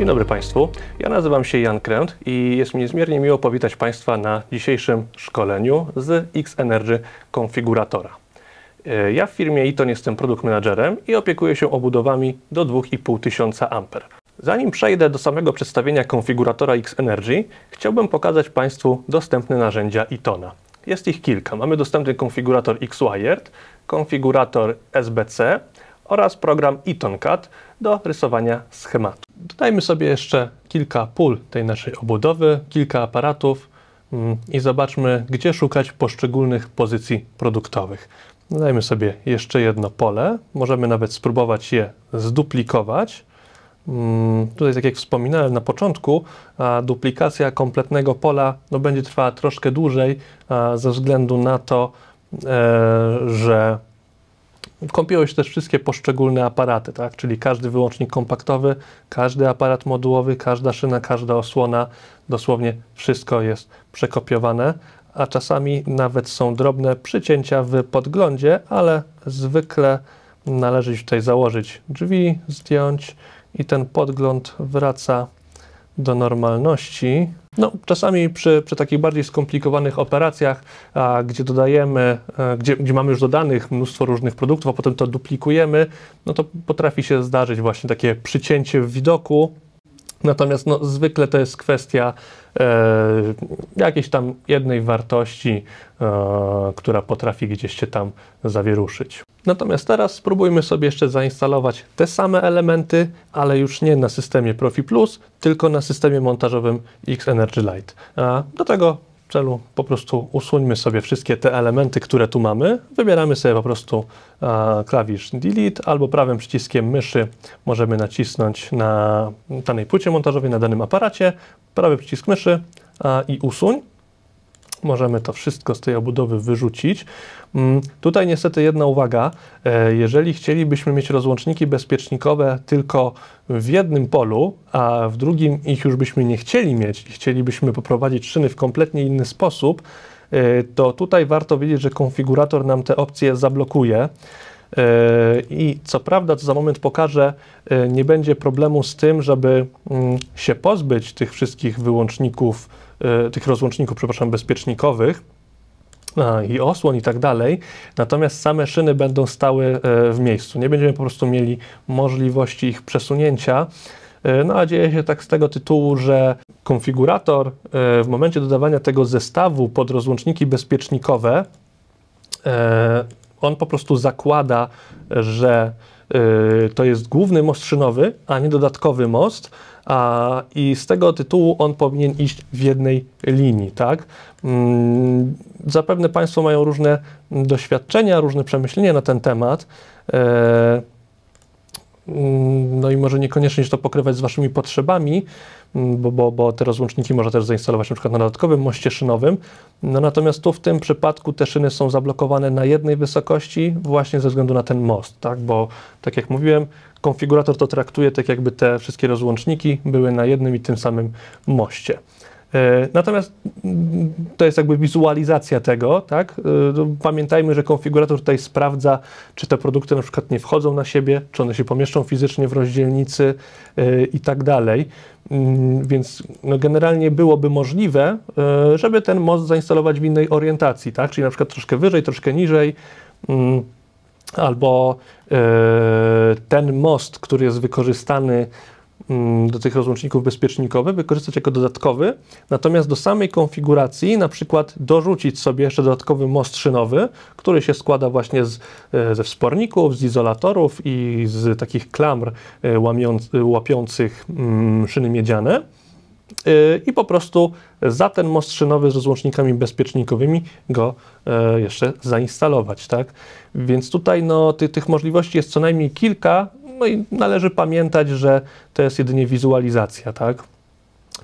Dzień dobry Państwu. Ja nazywam się Jan Kręt i jest mi niezmiernie miło powitać Państwa na dzisiejszym szkoleniu z X-Energy konfiguratora. E, ja w firmie Iton jestem produkt managerem i opiekuję się obudowami do 2500 A. Zanim przejdę do samego przedstawienia konfiguratora X-Energy, chciałbym pokazać Państwu dostępne narzędzia Itona. Jest ich kilka. Mamy dostępny konfigurator X-Wired, konfigurator SBC oraz program EtonCAD do rysowania schematu. Dodajmy sobie jeszcze kilka pól tej naszej obudowy, kilka aparatów mm, i zobaczmy, gdzie szukać poszczególnych pozycji produktowych. Dodajmy sobie jeszcze jedno pole. Możemy nawet spróbować je zduplikować. Mm, tutaj, tak jak wspominałem na początku, duplikacja kompletnego pola no, będzie trwała troszkę dłużej ze względu na to, e, że Kąpiły się też wszystkie poszczególne aparaty, tak? czyli każdy wyłącznik kompaktowy, każdy aparat modułowy, każda szyna, każda osłona, dosłownie wszystko jest przekopiowane, a czasami nawet są drobne przycięcia w podglądzie, ale zwykle należy tutaj założyć drzwi, zdjąć i ten podgląd wraca do normalności. No, czasami przy, przy takich bardziej skomplikowanych operacjach, a, gdzie dodajemy, a, gdzie, gdzie mamy już dodanych mnóstwo różnych produktów, a potem to duplikujemy, no to potrafi się zdarzyć właśnie takie przycięcie w widoku, Natomiast no, zwykle to jest kwestia e, jakiejś tam jednej wartości, e, która potrafi gdzieś się tam zawieruszyć. Natomiast teraz spróbujmy sobie jeszcze zainstalować te same elementy, ale już nie na systemie Profi Plus, tylko na systemie montażowym X Energy Lite. A do tego celu po prostu usuńmy sobie wszystkie te elementy, które tu mamy. Wybieramy sobie po prostu a, klawisz Delete albo prawym przyciskiem myszy możemy nacisnąć na danej płycie montażowej, na danym aparacie, prawy przycisk myszy a, i usuń możemy to wszystko z tej obudowy wyrzucić. Mm, tutaj niestety jedna uwaga, e, jeżeli chcielibyśmy mieć rozłączniki bezpiecznikowe tylko w jednym polu, a w drugim ich już byśmy nie chcieli mieć i chcielibyśmy poprowadzić szyny w kompletnie inny sposób, e, to tutaj warto wiedzieć, że konfigurator nam te opcje zablokuje. E, I co prawda, to za moment pokażę, nie będzie problemu z tym, żeby mm, się pozbyć tych wszystkich wyłączników tych rozłączników, przepraszam, bezpiecznikowych i osłon i tak dalej, natomiast same szyny będą stały e, w miejscu. Nie będziemy po prostu mieli możliwości ich przesunięcia. E, no a dzieje się tak z tego tytułu, że konfigurator w momencie dodawania tego zestawu pod rozłączniki bezpiecznikowe, on po prostu zakłada, że to jest główny most szynowy, a nie dodatkowy most, a, i z tego tytułu on powinien iść w jednej linii, tak? Mm, zapewne Państwo mają różne doświadczenia, różne przemyślenia na ten temat. Mm, no i może niekoniecznie to pokrywać z Waszymi potrzebami, mm, bo, bo, bo te rozłączniki można też zainstalować na przykład na dodatkowym moście szynowym. No natomiast tu w tym przypadku te szyny są zablokowane na jednej wysokości właśnie ze względu na ten most, tak? Bo tak jak mówiłem, konfigurator to traktuje tak, jakby te wszystkie rozłączniki były na jednym i tym samym moście. E, natomiast mm, to jest jakby wizualizacja tego, tak? E, no, pamiętajmy, że konfigurator tutaj sprawdza, czy te produkty na przykład nie wchodzą na siebie, czy one się pomieszczą fizycznie w rozdzielnicy e, i tak dalej. Mm, więc no generalnie byłoby możliwe, żeby ten most zainstalować w innej orientacji, tak? Czyli na przykład troszkę wyżej, troszkę niżej mm, albo ten most, który jest wykorzystany do tych rozłączników bezpiecznikowych, wykorzystać jako dodatkowy, natomiast do samej konfiguracji na przykład dorzucić sobie jeszcze dodatkowy most szynowy, który się składa właśnie z, e, ze wsporników, z izolatorów i z takich klamr e, łapiących mm, szyny miedziane i po prostu za ten most szynowy z rozłącznikami bezpiecznikowymi go e, jeszcze zainstalować, tak? Więc tutaj no, ty, tych możliwości jest co najmniej kilka, no i należy pamiętać, że to jest jedynie wizualizacja, tak?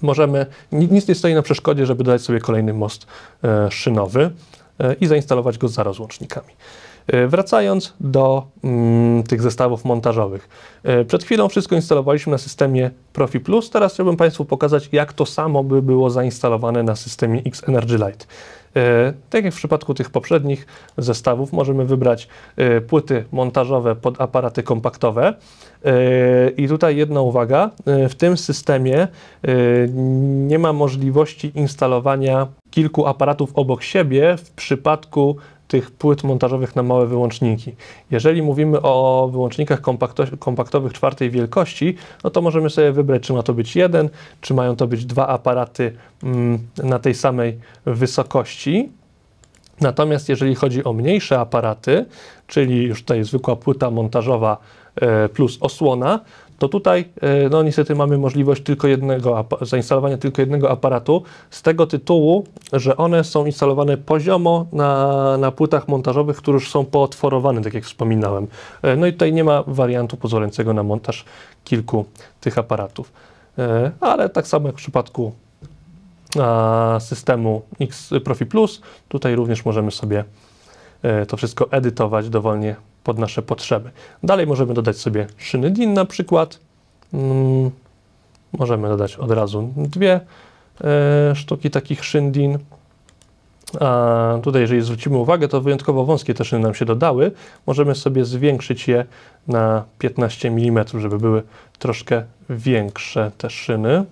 Możemy, nic nie stoi na przeszkodzie, żeby dodać sobie kolejny most e, szynowy. I zainstalować go za rozłącznikami. E, Wracając do mm, tych zestawów montażowych. E, Przed chwilą wszystko instalowaliśmy na systemie Profi Plus. Teraz chciałbym Państwu pokazać, jak to samo by było zainstalowane na systemie X Energy Lite. Tak jak w przypadku tych poprzednich zestawów, możemy wybrać e, płyty montażowe pod aparaty kompaktowe. I tutaj jedna uwaga, w tym systemie nie ma możliwości instalowania kilku aparatów obok siebie w przypadku tych płyt montażowych na małe wyłączniki. Jeżeli mówimy o wyłącznikach kompakto- kompaktowych czwartej wielkości, no to możemy sobie wybrać, czy ma to być jeden, czy mają to być dwa aparaty mm, na tej samej wysokości. Natomiast jeżeli chodzi o mniejsze aparaty, czyli już tutaj zwykła płyta montażowa e, plus osłona, to tutaj e, no niestety mamy możliwość tylko jednego, zainstalowania tylko jednego aparatu z tego tytułu, że one są instalowane poziomo na, na płytach montażowych, które już są pootworowane, tak jak wspominałem. E, No i tutaj nie ma wariantu pozwalającego na montaż kilku tych aparatów. E, Ale tak samo jak w przypadku systemu X Profi Plus, tutaj również możemy sobie to wszystko edytować dowolnie pod nasze potrzeby. Dalej możemy dodać sobie szyny DIN na przykład. Mm, Możemy dodać od razu dwie e, sztuki takich szyn DIN. A tutaj, jeżeli zwrócimy uwagę, to wyjątkowo wąskie te szyny nam się dodały. Możemy sobie zwiększyć je na 15 mm, żeby były troszkę większe te szyny.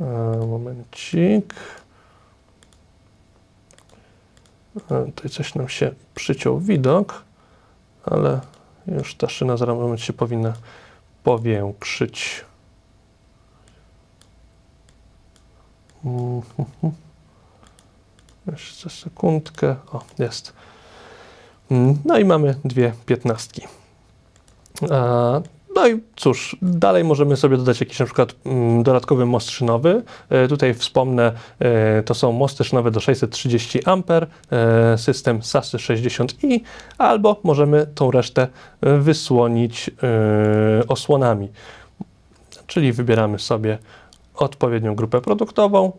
E, Momencik. E, Tutaj coś nam się przyciął widok, ale już ta szyna za moment się powinna powiększyć. Mhm. Jeszcze sekundkę. O, jest. Mm, No i mamy dwie piętnastki. No i cóż, dalej możemy sobie dodać jakiś na przykład mm, dodatkowy most szynowy. E, Tutaj wspomnę, e, to są mosty szynowe do 630 A, e, system SASY 60i, albo możemy tą resztę wysłonić osłonami. Czyli wybieramy sobie odpowiednią grupę produktową,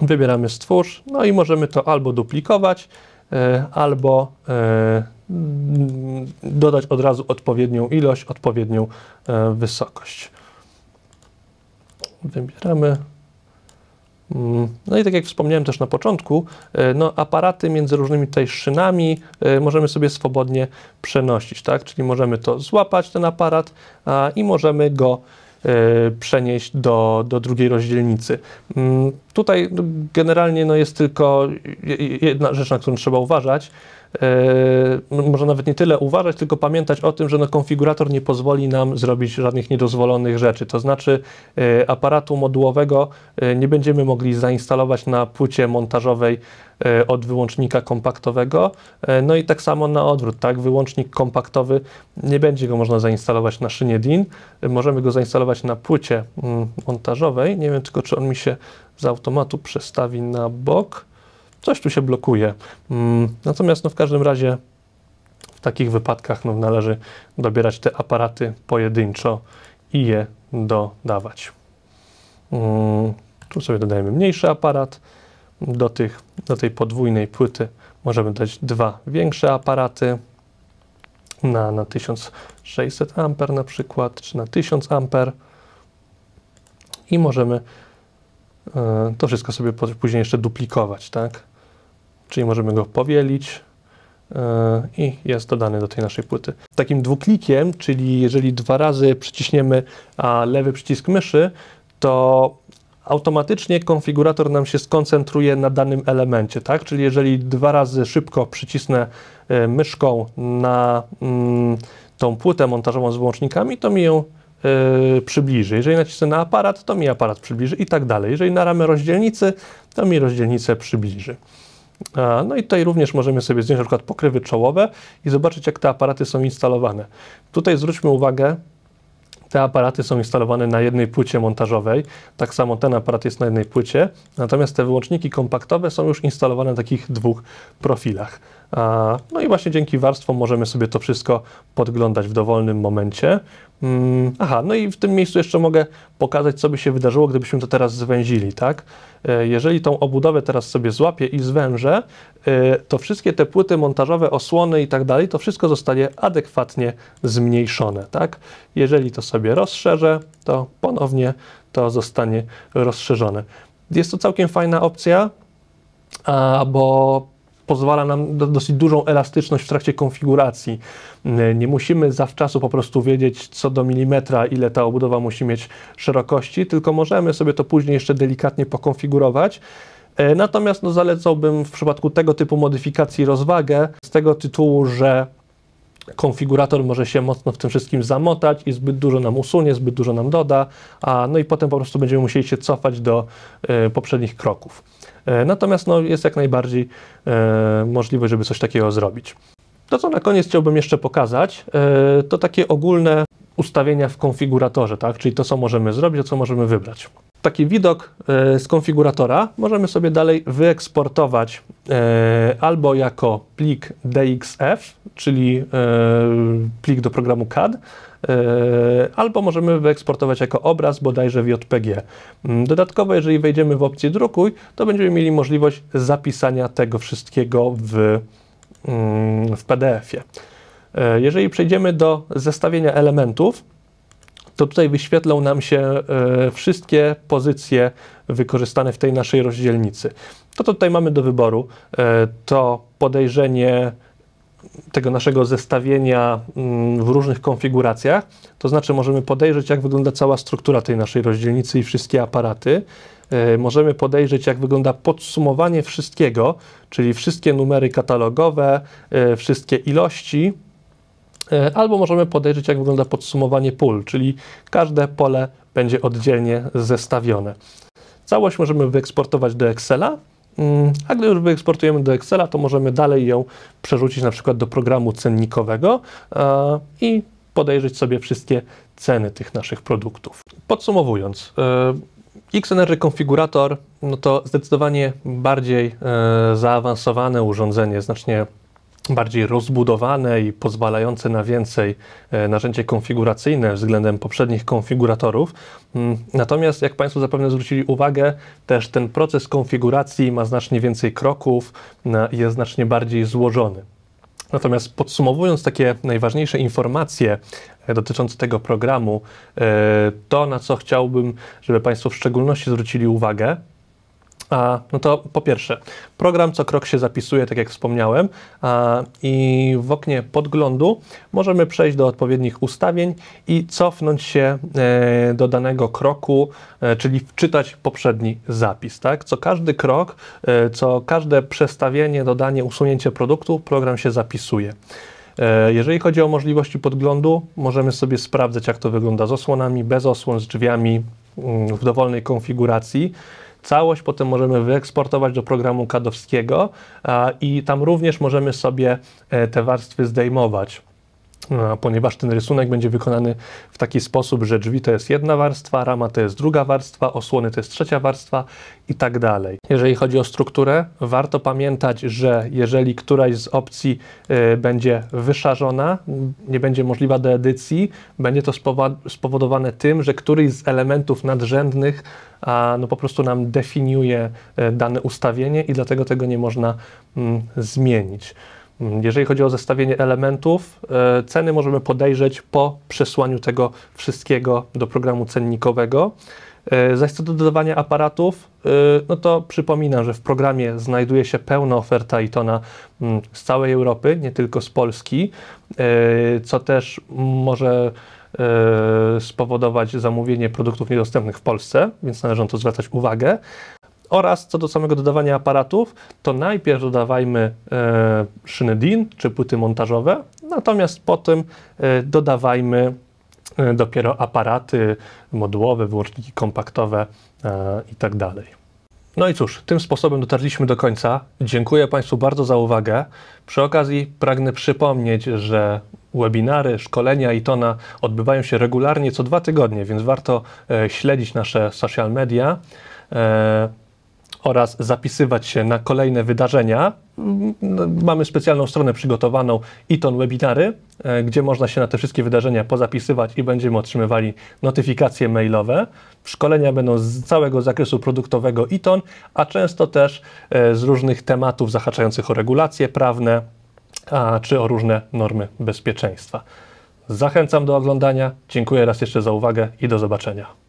wybieramy stwórz, no i możemy to albo duplikować, albo e, dodać od razu odpowiednią ilość, odpowiednią e, wysokość. Wybieramy. Mm, No i tak jak wspomniałem też na początku, e, no aparaty między różnymi tutaj szynami e, możemy sobie swobodnie przenosić, tak? Czyli możemy to złapać, ten aparat a, i możemy go e, przenieść do, do drugiej rozdzielnicy. Mm, Tutaj no, generalnie no, jest tylko je- je- jedna rzecz, na którą trzeba uważać. E, może nawet nie tyle uważać, tylko pamiętać o tym, że no, konfigurator nie pozwoli nam zrobić żadnych niedozwolonych rzeczy. To znaczy e, aparatu modułowego e, nie będziemy mogli zainstalować na płycie montażowej od wyłącznika kompaktowego. No i tak samo na odwrót, tak? Wyłącznik kompaktowy nie będzie go można zainstalować na szynie DIN. Możemy go zainstalować na płycie mm, montażowej. Nie wiem tylko, czy on mi się z automatu przestawi na bok. Coś tu się blokuje. Mm, Natomiast no, w każdym razie w takich wypadkach no, należy dobierać te aparaty pojedynczo i je dodawać. Mm, Tu sobie dodajemy mniejszy aparat. Do, tych, do tej podwójnej płyty możemy dać dwa większe aparaty na, na 1600 A na przykład, czy na 1000 A i możemy e, to wszystko sobie później jeszcze duplikować, tak? Czyli możemy go powielić e, i jest dodany do tej naszej płyty. Takim dwuklikiem, czyli jeżeli dwa razy przyciśniemy lewy przycisk myszy, to automatycznie konfigurator nam się skoncentruje na danym elemencie, tak? Czyli jeżeli dwa razy szybko przycisnę e, myszką na mm, tą płytę montażową z wyłącznikami, to mi ją e, przybliży. Jeżeli nacisnę na aparat, to mi aparat przybliży i tak dalej. Jeżeli na ramę rozdzielnicy, to mi rozdzielnicę przybliży. A, No i tutaj również możemy sobie zdjąć na przykład pokrywy czołowe i zobaczyć, jak te aparaty są instalowane. Tutaj zwróćmy uwagę, te aparaty są instalowane na jednej płycie montażowej. Tak samo ten aparat jest na jednej płycie, natomiast te wyłączniki kompaktowe są już instalowane na takich dwóch profilach. No i właśnie dzięki warstwom możemy sobie to wszystko podglądać w dowolnym momencie. Mm, aha, no i w tym miejscu jeszcze mogę pokazać, co by się wydarzyło, gdybyśmy to teraz zwęzili, tak? E, jeżeli tą obudowę teraz sobie złapię i zwężę, e, to wszystkie te płyty montażowe, osłony i tak dalej, to wszystko zostanie adekwatnie zmniejszone, tak? Jeżeli to sobie rozszerzę, to ponownie to zostanie rozszerzone. Jest to całkiem fajna opcja, bo pozwala nam do, dosyć dużą elastyczność w trakcie konfiguracji. Mm, nie musimy zawczasu po prostu wiedzieć co do milimetra, ile ta obudowa musi mieć szerokości, tylko możemy sobie to później jeszcze delikatnie pokonfigurować. E, natomiast no, zalecałbym w przypadku tego typu modyfikacji rozwagę z tego tytułu, że konfigurator może się mocno w tym wszystkim zamotać i zbyt dużo nam usunie, zbyt dużo nam doda, a no i potem po prostu będziemy musieli się cofać do y, poprzednich kroków. E, natomiast no, jest jak najbardziej e, możliwość, żeby coś takiego zrobić. To, co na koniec chciałbym jeszcze pokazać, to takie ogólne ustawienia w konfiguratorze, tak? czyli to, co możemy zrobić, a co możemy wybrać. Taki widok z konfiguratora możemy sobie dalej wyeksportować albo jako plik DXF, czyli plik do programu CAD, E, albo możemy wyeksportować jako obraz bodajże w JPG. Mm, dodatkowo, jeżeli wejdziemy w opcję drukuj, to będziemy mieli możliwość zapisania tego wszystkiego w, mm, w PDF-ie. E, jeżeli przejdziemy do zestawienia elementów, to tutaj wyświetlą nam się e, wszystkie pozycje wykorzystane w tej naszej rozdzielnicy. To, co tutaj mamy do wyboru, to podejrzenie tego naszego zestawienia mm, w różnych konfiguracjach, to znaczy możemy podejrzeć, jak wygląda cała struktura tej naszej rozdzielnicy i wszystkie aparaty. E, możemy podejrzeć, jak wygląda podsumowanie wszystkiego, czyli wszystkie numery katalogowe, e, wszystkie ilości, e, albo możemy podejrzeć, jak wygląda podsumowanie pól, czyli każde pole będzie oddzielnie zestawione. Całość możemy wyeksportować do Excela Mm, a gdy już wyeksportujemy do Excela, to możemy dalej ją przerzucić na przykład do programu cennikowego i podejrzeć sobie wszystkie ceny tych naszych produktów. Podsumowując, e, XNR konfigurator no to zdecydowanie bardziej e, zaawansowane urządzenie, znacznie bardziej rozbudowane i pozwalające na więcej e, narzędzie konfiguracyjne względem poprzednich konfiguratorów. Mm, natomiast, jak Państwo zapewne zwrócili uwagę, też ten proces konfiguracji ma znacznie więcej kroków jest znacznie bardziej złożony. Natomiast podsumowując takie najważniejsze informacje e, dotyczące tego programu, e, to na co chciałbym, żeby Państwo w szczególności zwrócili uwagę, a, no to po pierwsze, program co krok się zapisuje, tak jak wspomniałem, a, i w oknie podglądu możemy przejść do odpowiednich ustawień i cofnąć się e, do danego kroku, e, czyli wczytać poprzedni zapis. Tak? Co każdy krok, e, co każde przestawienie, dodanie, usunięcie produktu, program się zapisuje. E, jeżeli chodzi o możliwości podglądu, możemy sobie sprawdzać, jak to wygląda z osłonami, bez osłon, z drzwiami mm, w dowolnej konfiguracji. Całość potem możemy wyeksportować do programu kadowskiego i tam również możemy sobie e, te warstwy zdejmować ponieważ ten rysunek będzie wykonany w taki sposób, że drzwi to jest jedna warstwa, rama to jest druga warstwa, osłony to jest trzecia warstwa i tak dalej. Jeżeli chodzi o strukturę, warto pamiętać, że jeżeli któraś z opcji y, będzie wyszarzona, nie będzie możliwa do edycji, będzie to spowodowane tym, że któryś z elementów nadrzędnych a, no po prostu nam definiuje y, dane ustawienie i dlatego tego nie można mm, zmienić. Jeżeli chodzi o zestawienie elementów, e, ceny możemy podejrzeć po przesłaniu tego wszystkiego do programu cennikowego. E, zaś co do dodawania aparatów, e, no to przypominam, że w programie znajduje się pełna oferta Itona mm, z całej Europy, nie tylko z Polski, co też może spowodować zamówienie produktów niedostępnych w Polsce, więc należy na to zwracać uwagę. Oraz co do samego dodawania aparatów, to najpierw dodawajmy e, szyny DIN czy płyty montażowe, natomiast potem e, dodawajmy e, dopiero aparaty modułowe, wyłączniki kompaktowe e, i tak. No i cóż, tym sposobem dotarliśmy do końca. Dziękuję Państwu bardzo za uwagę. Przy okazji pragnę przypomnieć, że webinary, szkolenia i tona odbywają się regularnie co dwa tygodnie, więc warto e, śledzić nasze social media. Oraz zapisywać się na kolejne wydarzenia, mm, no, mamy specjalną stronę przygotowaną Iton Webinary, e, gdzie można się na te wszystkie wydarzenia pozapisywać i będziemy otrzymywali notyfikacje mailowe. Szkolenia będą z całego zakresu produktowego Iton, a często też e, z różnych tematów zahaczających o regulacje prawne, a, czy o różne normy bezpieczeństwa. Zachęcam do oglądania. Dziękuję raz jeszcze za uwagę i do zobaczenia.